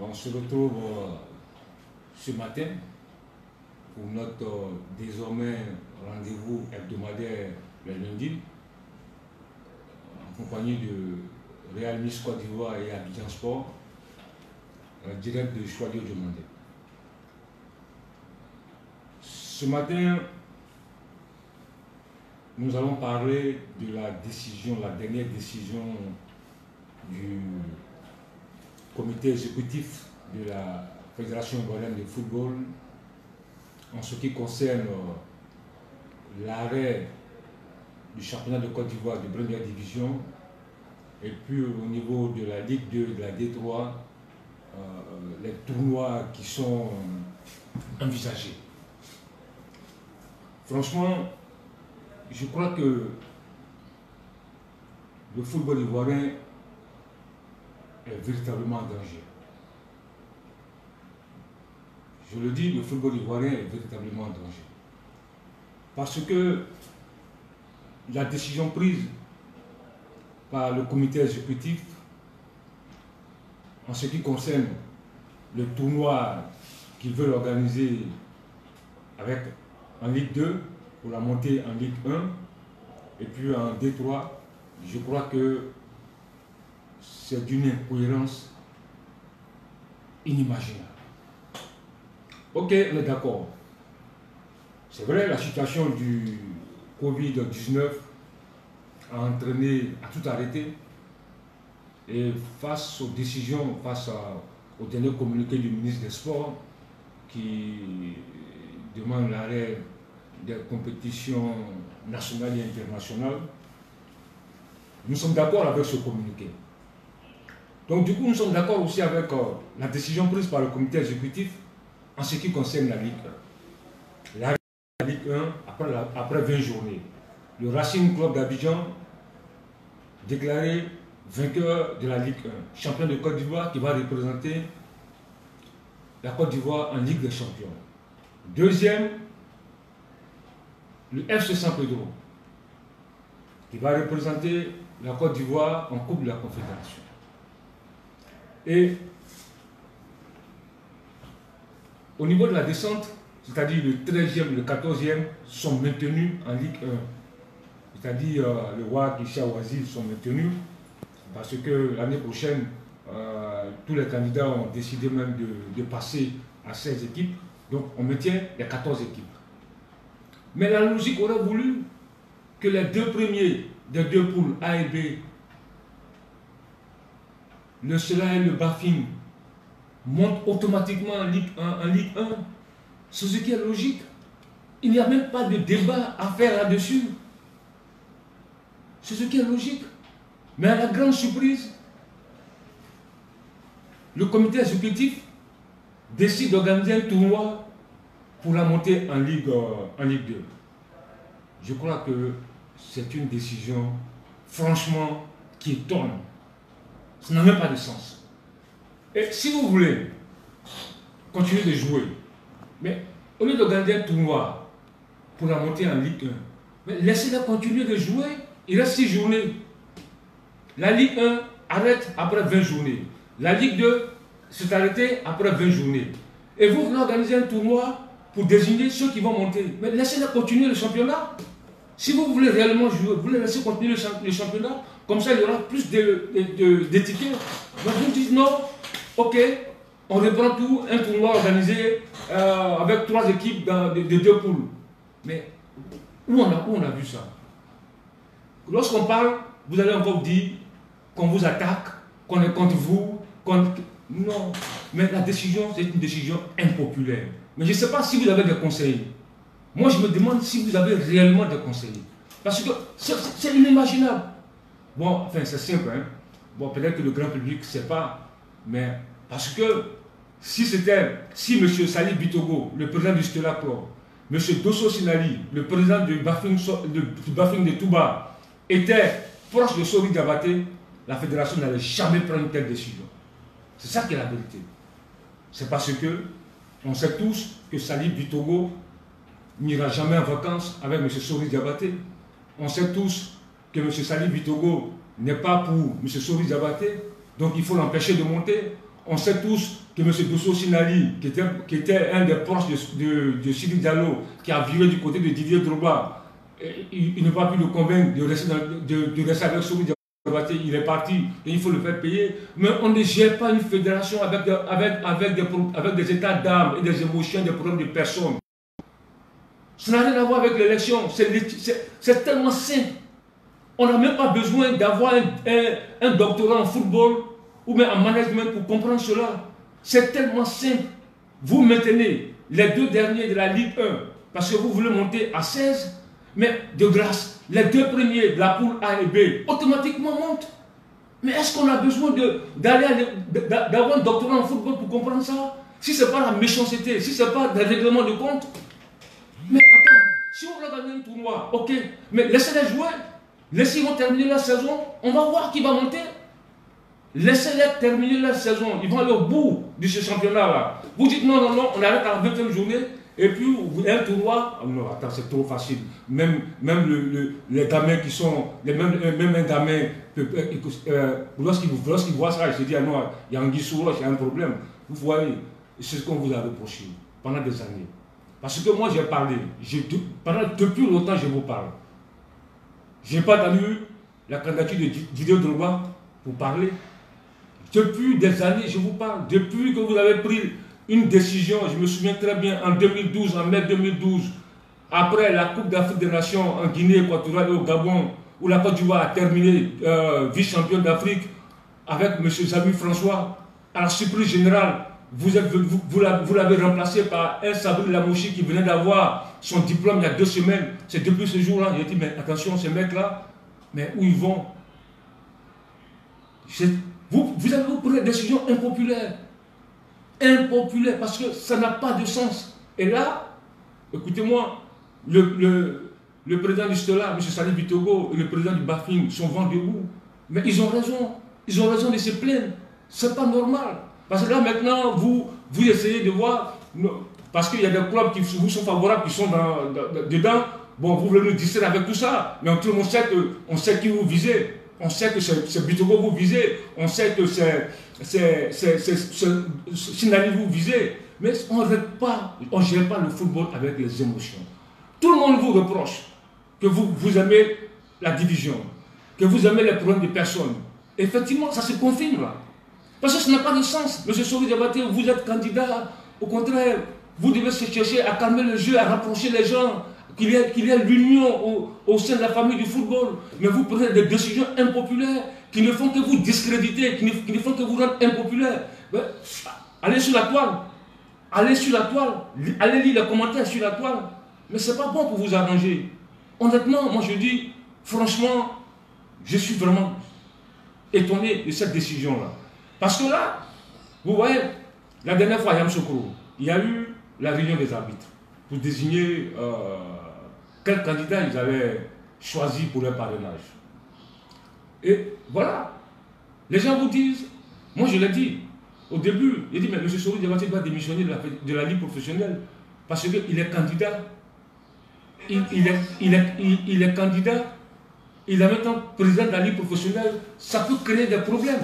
On se retrouve euh, ce matin pour notre euh, désormais rendez-vous hebdomadaire le lundi en compagnie de Real Miss Côte d'Ivoire et Abidjan Sport direct de Choisir Demandé. Ce matin, nous allons parler de la décision, la dernière décision du comité exécutif de la Fédération ivoirienne de football en ce qui concerne euh, l'arrêt du championnat de Côte d'Ivoire de première division et puis au niveau de la Ligue 2 de la D3, euh, les tournois qui sont envisagés. Franchement, je crois que le football ivoirien véritablement en danger. Je le dis, le football ivoirien est véritablement en danger. Parce que la décision prise par le comité exécutif en ce qui concerne le tournoi qu'ils veulent organiser avec en Ligue 2 pour la montée en Ligue 1 et puis en D3, je crois que c'est d'une incohérence inimaginable. Ok, on est d'accord. C'est vrai, la situation du Covid-19 a entraîné, a tout arrêté. Et face aux décisions, face au dernier communiqué du ministre des Sports, qui demande l'arrêt des compétitions nationales et internationales, nous sommes d'accord avec ce communiqué. Donc du coup, nous sommes d'accord aussi avec euh, la décision prise par le comité exécutif en ce qui concerne la Ligue 1. La Ligue 1, après, après 20 journées, le Racing Club d'Abidjan déclaré vainqueur de la Ligue 1, champion de Côte d'Ivoire qui va représenter la Côte d'Ivoire en Ligue des Champions. Deuxième, le FC San Pedro, qui va représenter la Côte d'Ivoire en Coupe de la Confédération. Et au niveau de la descente, c'est-à-dire le 13e, le 14e, sont maintenus en Ligue 1. C'est-à-dire euh, le Roi Kisha Wazir sont maintenus parce que l'année prochaine, euh, tous les candidats ont décidé même de, de, passer à 16 équipes. Donc on maintient les 14 équipes. Mais la logique aurait voulu que les deux premiers des deux poules A et B le et le Bafing montent automatiquement en Ligue 1. En Ligue 1. C'est ce qui est logique. Il n'y a même pas de débat à faire là-dessus. C'est ce qui est logique. Mais à la grande surprise, le comité exécutif décide d'organiser un tournoi pour la montée en Ligue, euh, en Ligue 2. Je crois que c'est une décision, franchement, qui étonne. Ça n'a même pas de sens. Et si vous voulez continuer de jouer, mais au lieu d'organiser un tournoi pour la montée en Ligue 1, laissez-la continuer de jouer. Il reste 6 journées. La Ligue 1 arrête après 20 journées. La Ligue 2 s'est arrêtée après 20 journées. Et vous voulez organiser un tournoi pour désigner ceux qui vont monter. Mais laissez-la continuer le championnat. Si vous voulez réellement jouer, vous voulez laisser continuer le championnat, comme ça il y aura plus d'étiquettes. Donc vous dites non, ok, on reprend tout, un tournoi organisé euh, avec trois équipes de, deux poules. Mais où on, a, où on a vu ça? Lorsqu'on parle, vous allez encore dire qu'on vous attaque, qu'on est contre vous, contre... Non, mais la décision, c'est une décision impopulaire. Mais je ne sais pas si vous avez des conseils. Moi, je me demande si vous avez réellement des conseillers. Parce que c'est inimaginable. Bon, enfin, c'est simple. Hein? Bon, peut-être que le grand public ne sait pas. Mais parce que si c'était, si M. Salih Bitogo, le président du Stella Club, M. Dosso Sinali, le président du Bafing de, Touba, était proche de Sori Diabaté, la fédération n'allait jamais prendre une telle décision. C'est ça qui est la vérité. C'est parce que on sait tous que Salih Bitogo n'ira jamais en vacances avec M. Sori Diabaté. On sait tous que M. Salih Bitogo n'est pas pour M. Sori Diabaté, donc il faut l'empêcher de monter. On sait tous que M. Dosso Sinali, qui était, un des proches de, de, Sidi Diallo, qui a viré du côté de Didier Drogba, il, il n'a pas pu le convaincre de rester, de, de avec Soumi il est parti, et il faut le faire payer. Mais on ne gère pas une fédération avec, des, avec des états d'âme et des émotions, des problèmes de personnes. Ça n'a rien à voir avec l'élection. C'est tellement simple. On n'a même pas besoin d'avoir un, doctorat en football ou même en management pour comprendre cela. C'est tellement simple. Vous maintenez les deux derniers de la Ligue 1 parce que vous voulez monter à 16, mais de grâce, les deux premiers de la poule A et B automatiquement montent. Mais est-ce qu'on a besoin d'avoir un doctorat en football pour comprendre ça? Si ce n'est pas la méchanceté, si ce n'est pas des règlements de compte, mais attends, si on va gagner un tournoi, ok, mais laissez-les jouer, laissez-les terminer la saison, on va voir qui va monter. Laissez-les terminer la saison, ils vont aller au bout de ce championnat-là. Vous dites non, non, non, on arrête à la 20e journée, et puis un tournoi, oh non, attends, c'est trop facile. Même, même le, les gamins qui sont, les mêmes, même un gamin, euh, lorsqu'il voit ça, il se dit, ah non, il y a un guissou, il y a un problème. Vous voyez, c'est ce qu'on vous a reproché pendant des années. Parce que moi, j'ai parlé. Pendant, depuis longtemps, je vous parle. Je n'ai pas entendu la candidature de Didier Drogba pour parler. Depuis des années, je vous parle. Depuis que vous avez pris une décision, je me souviens très bien, en 2012, en mai 2012, après la Coupe d'Afrique des Nations en Guinée équatoriale et au Gabon, où la Côte d'Ivoire a terminé euh, vice-champion d'Afrique avec M. Zami François, à la surprise générale, vous, vous, vous l'avez remplacé par un Sabri Lamouchi qui venait d'avoir son diplôme il y a deux semaines. C'est depuis ce jour-là, il a dit, mais attention, ces mecs-là, mais où ils vont? Vous, vous avez pris des décisions impopulaires. Impopulaires, parce que ça n'a pas de sens. Et là, écoutez-moi, le, président du Stella, M. Salih Bitogo, et le président du Bafing sont vent debout. Mais ils ont raison. Ils ont raison de se plaindre. C'est pas normal. Parce que là, maintenant, vous, vous essayez de voir, parce qu'il y a des clubs qui vous sont favorables, qui sont dedans, bon, vous voulez nous distraire avec tout ça, mais tout le monde sait, que, on sait qui vous visez. On sait que c'est Bitogo vous visez, on sait que c'est Sinali vous visez, mais on ne gère pas le football avec les émotions. Tout le monde vous reproche que vous, vous aimez la division, que vous aimez les problèmes des personnes. Effectivement, ça se confirme là. Parce que ça n'a pas de sens. Monsieur Souri Diabaté, vous êtes candidat. Au contraire, vous devez chercher à calmer le jeu, à rapprocher les gens, qu'il y ait, l'union au, sein de la famille du football. Mais vous prenez des décisions impopulaires qui ne font que vous discréditer, qui ne, font que vous rendre impopulaire. allez sur la toile. Allez sur la toile. Allez lire les commentaires sur la toile. Mais ce n'est pas bon pour vous arranger. Honnêtement, moi je dis, franchement, je suis vraiment étonné de cette décision-là. Parce que là, vous voyez, la dernière fois Yamsoukro, il y a eu la réunion des arbitres pour désigner euh, quel candidat ils avaient choisi pour leur parrainage. Et voilà, les gens vous disent, moi je l'ai dit au début, il dit, mais M. Souri doit démissionner de la, Ligue professionnelle? Parce qu'il est candidat. Il, est, il, est, il est candidat, il est maintenant président de la Ligue professionnelle, ça peut créer des problèmes.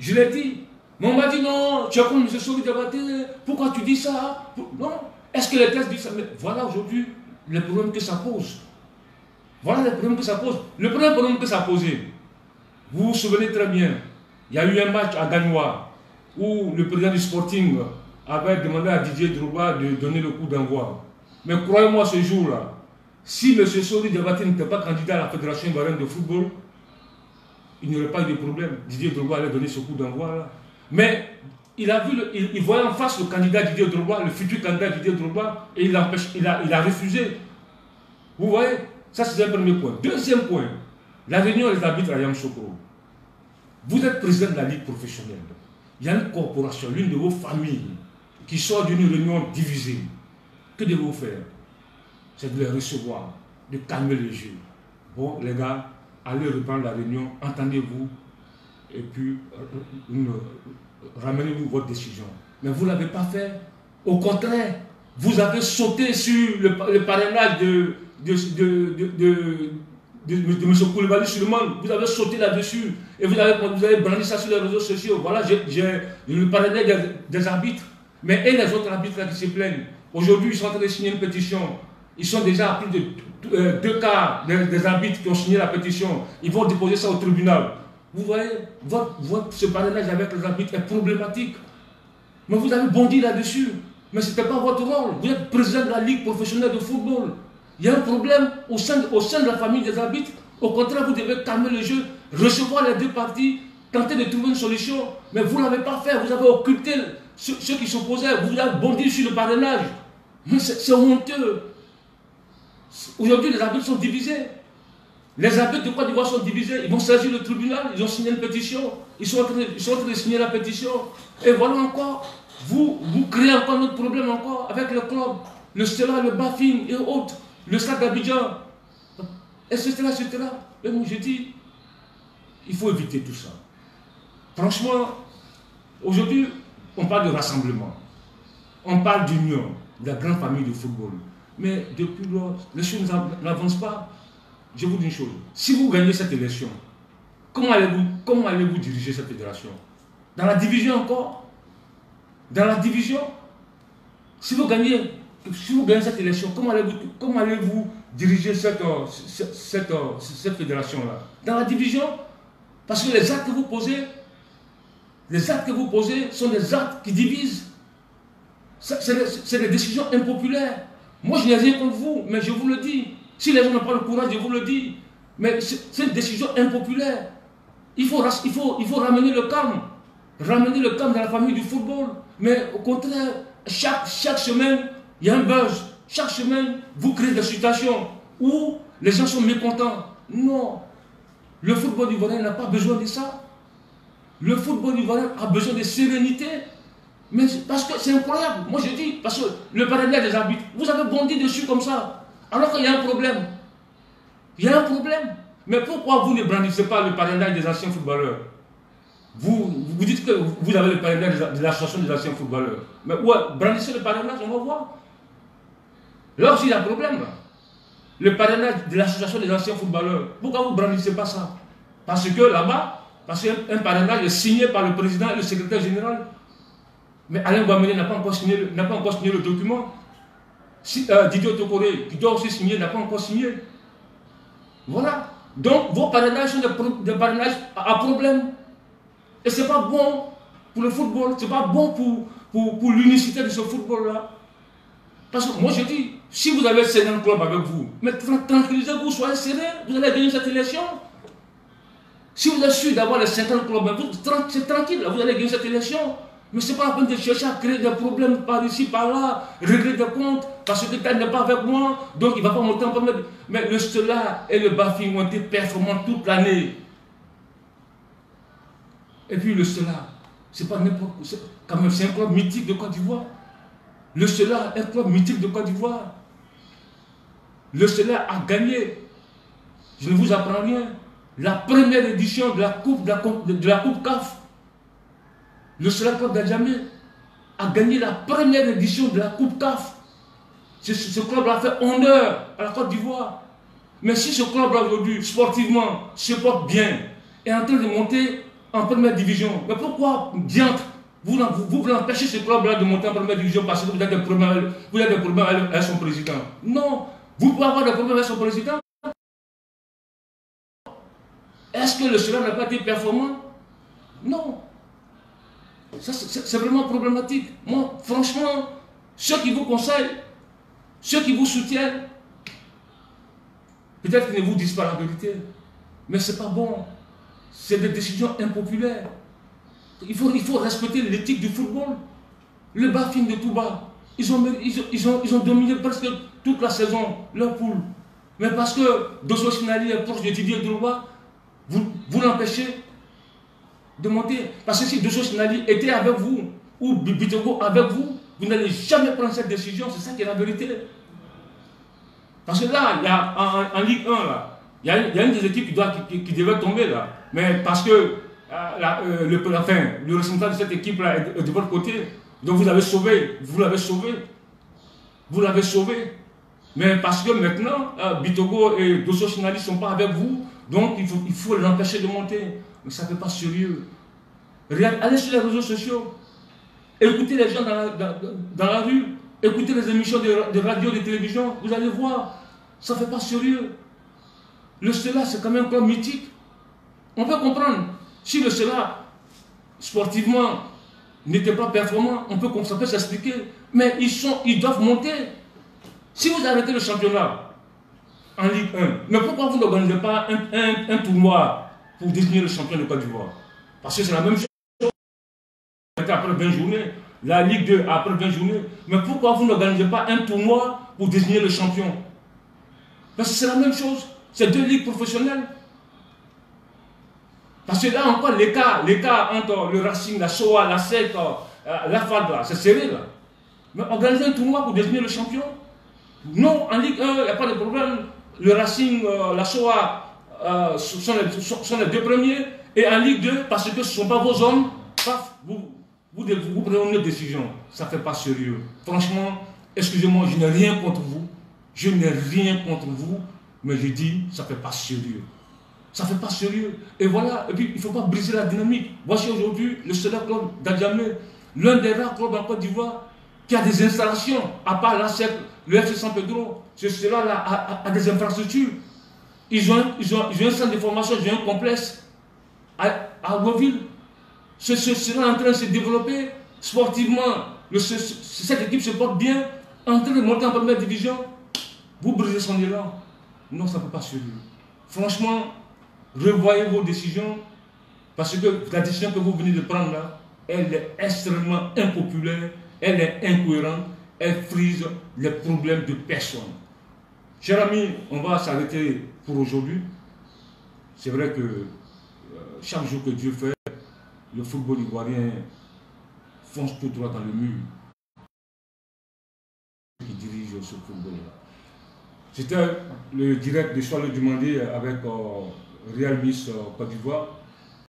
Je l'ai dit. Mais on m'a dit non, tu as comme M. Souri pourquoi tu dis ça? Non. Est-ce que les textes disent ça? Mais voilà aujourd'hui le problème que ça pose. Voilà le problème que ça pose. Le premier problème que ça posé, vous vous souvenez très bien, il y a eu un match à Gagnois où le président du Sporting avait demandé à Didier Drouba de donner le coup d'envoi. Mais croyez-moi ce jour-là, si M. Sori Diabaté n'était pas candidat à la Fédération ivoirienne de football, il n'y aurait pas eu de problème. Didier Drogba allait donner ce coup d'envoi Mais il a vu, il, voyait en face le candidat Didier Drogba, le futur candidat Didier Drogba, et il, a, il, a, il a refusé. Vous voyez? Ça, c'est un premier point. Deuxième point, la réunion des arbitres à Yamsoukro. Vous êtes président de la Ligue professionnelle. Il y a une corporation, l'une de vos familles, qui sort d'une réunion divisée. Que devez-vous faire? C'est de les recevoir, de calmer les jeux. Bon, les gars, allez reprendre la réunion, entendez-vous, et puis euh, euh, ramenez-vous votre décision. Mais vous ne l'avez pas fait. Au contraire, vous avez sauté sur le, parrainage de, de, de, de M. Koulibaly Suleiman, vous avez sauté là-dessus et vous avez, vous avez brandi ça sur les réseaux sociaux. Voilà, j'ai le parallèle des, des, arbitres. Mais et les autres arbitres qui se plaignent. Aujourd'hui, ils sont en train de signer une pétition. Ils sont déjà à plus de euh, deux cas des, arbitres qui ont signé la pétition. Ils vont déposer ça au tribunal. Vous voyez, votre, ce parrainage avec les arbitres est problématique. Mais vous avez bondi là-dessus. Mais ce n'était pas votre rôle. Vous êtes président de la Ligue professionnelle de football. Il y a un problème au sein, au sein de la famille des arbitres. Au contraire, vous devez calmer le jeu, recevoir les deux parties, tenter de trouver une solution. Mais vous ne l'avez pas fait. Vous avez occulté ceux, qui s'opposaient. Vous avez bondi sur le parrainage. Mais c'est honteux. Aujourd'hui, les arbitres sont divisés. Les arbitres de Côte d'Ivoire sont divisés. Ils vont saisir le tribunal. Ils ont signé une pétition. Ils sont en train de, signer la pétition. Et voilà encore vous, créez encore notre problème encore avec le club, le Stella, le Bafing et autres, le Stade d'Abidjan, etc., etc. Mais moi je dis, il faut éviter tout ça. Franchement, aujourd'hui, on parle de rassemblement. On parle d'union, de la grande famille du football. Mais depuis lors, les choses n'avancent pas. Je vous dis une chose. Si vous gagnez cette élection, comment allez-vous diriger cette fédération? Dans la division encore? Dans la division, si vous gagnez, si vous gagnez cette élection, comment allez-vous diriger cette, euh, euh, cette, fédération-là? Dans la division, parce que les actes que vous posez, les actes que vous posez sont des actes qui divisent. C'est des décisions impopulaires. Moi, je n'ai rien contre vous, mais je vous le dis. Si les gens n'ont pas le courage, je vous le dis. Mais c'est une décision impopulaire. Il faut, il, faut, il faut ramener le calme. Ramener le calme dans la famille du football. Mais au contraire, chaque, chaque semaine, il y a un buzz. Chaque semaine, vous créez des situations où les gens sont mécontents. Non. Le football ivoirien n'a pas besoin de ça. Le football ivoirien a besoin de sérénité. Mais parce que c'est incroyable. Moi je dis, parce que le parallèle des arbitres, vous avez bondi dessus comme ça. Alors qu'il y a un problème. Il y a un problème. Mais pourquoi vous ne brandissez pas le parallèle des anciens footballeurs? Vous, vous dites que vous avez le parrainage de l'association des anciens footballeurs. Mais ouais, brandissez le parrainage, on va voir. Là aussi, il y a un problème. Le parrainage de l'association des anciens footballeurs. Pourquoi vous ne brandissez pas ça? Parce que là-bas, parce qu'un parrainage est signé par le président et le secrétaire général. Mais Alain Guamene n'a pas, encore signé, le document. Euh, Didier Tokoré, qui doit aussi signer, n'a pas encore signé. Voilà. Donc, vos parrainages sont des, parrainages à problème. Et ce n'est pas bon pour le football, ce n'est pas bon pour, l'unicité de ce football-là. Parce que moi je dis, si vous avez 50 clubs avec vous, mais tranquillisez-vous, soyez serein, vous allez gagner cette élection. Si vous êtes sûr d'avoir les 50 clubs c'est tranquille, vous allez gagner cette élection. Mais ce n'est pas la peine de chercher à créer des problèmes par ici, par là, régler des comptes, parce que tel n'est pas avec moi, donc il ne va pas monter en premier. Mais le Stella et le Bafi ont été performants toute l'année. Et puis le Stella, c'est pas n'importe. Quand même, c'est un club mythique de Côte d'Ivoire. Le Stella est un club mythique de Côte d'Ivoire. Le Stella a gagné, je ne vous apprends rien, la première édition de la Coupe, de la, de la coupe CAF. Le Club d'Adjamé a gagné la première édition de la Coupe CAF. Ce, ce club a fait honneur à la Côte d'Ivoire. Mais si ce club-là aujourd'hui, sportivement, se porte bien, est en train de monter en première division. Mais pourquoi, diantre, vous, vous, voulez empêcher ce club-là de monter en première division parce que vous avez des problèmes, vous avez des problèmes avec son président? Non, vous pouvez avoir des problèmes avec son président. Est-ce que le cela n'a pas été performant? Non. C'est vraiment problématique. Moi, franchement, ceux qui vous conseillent, ceux qui vous soutiennent, peut-être qu'ils ne vous disent pas la vérité, mais ce n'est pas bon. C'est des décisions impopulaires. Il faut, il faut respecter l'éthique du football. Le Bafin de Touba, ils ont, ils, ont, ils, ont, dominé presque toute la saison leur poule. Mais parce que Dosso Sinali est proche de Didier Drogba, vous, vous l'empêchez de monter. Parce que si Dosso Sinali était avec vous, ou Bitogo avec vous, vous n'allez jamais prendre cette décision. C'est ça qui est la vérité. Parce que là, il y a en, Ligue 1, là, il y, a, une des équipes qui, doit, qui, devait tomber là. Mais parce que euh, euh, le, enfin, responsable de cette équipe-là est de votre côté, donc vous l'avez sauvé, vous l'avez sauvé, vous l'avez sauvé. Mais parce que maintenant, euh, Bitogo et Dosso ne sont pas avec vous, donc il faut l'empêcher de monter. Mais ça ne fait pas sérieux. allez sur les réseaux sociaux. Écoutez les gens dans la, rue. Écoutez les émissions de, radio, de télévision. Vous allez voir. Ça ne fait pas sérieux. Le cela, c'est quand même comme mythique. On peut comprendre. Si le cela, sportivement, n'était pas performant, on peut, ça peut s'expliquer. Mais ils, sont, ils doivent monter. Si vous arrêtez le championnat en Ligue 1, mais pourquoi vous n'organisez pas un, tournoi? Pour désigner le champion de Côte d'Ivoire Parce que c'est la même chose. Après 20 journées, la Ligue 2 après 20 journées. Mais pourquoi vous n'organisez pas un tournoi pour désigner le champion? Parce que c'est la même chose. C'est deux ligues professionnelles. Parce que là encore, l'écart, l'écart entre le Racing, la Shoah, la SEC, euh, la FAD, c'est serré là. Mais organiser un tournoi pour désigner le champion? Non, en Ligue 1, il n'y a pas de problème. Le Racing, euh, la Shoah euh, sont, les, deux premiers. Et en Ligue 2, parce que ce ne sont pas vos hommes, vous, vous, vous, prenez une décision. Ça ne fait pas sérieux. Franchement, excusez-moi, je n'ai rien contre vous. Je n'ai rien contre vous. Mais je dis, ça ne fait pas sérieux. Ça ne fait pas sérieux. Et voilà, et puis il ne faut pas briser la dynamique. Voici aujourd'hui le seul club d'Adjamé, l'un des rares clubs en Côte d'Ivoire qui a des installations, à part la le FC San Pedro, ce cela a, des infrastructures. Ils ont, ils, ils un centre de formation, ils ont un complexe à, à. Ce, est en train de se développer sportivement. cette équipe se porte bien, en train de monter en première division. Vous brisez son élan. Non, ça ne peut pas se Franchement, revoyez vos décisions, parce que la décision que vous venez de prendre là, elle est extrêmement impopulaire, elle est incohérente, elle frise les problèmes de personne. Chers amis, on va s'arrêter pour aujourd'hui. C'est vrai que euh, chaque jour que Dieu fait, le football ivoirien fonce tout droit dans le mur qui dirige ce football-là. C'était le direct de Soir le Demandé avec euh, Real Miss euh, Côte d'Ivoire.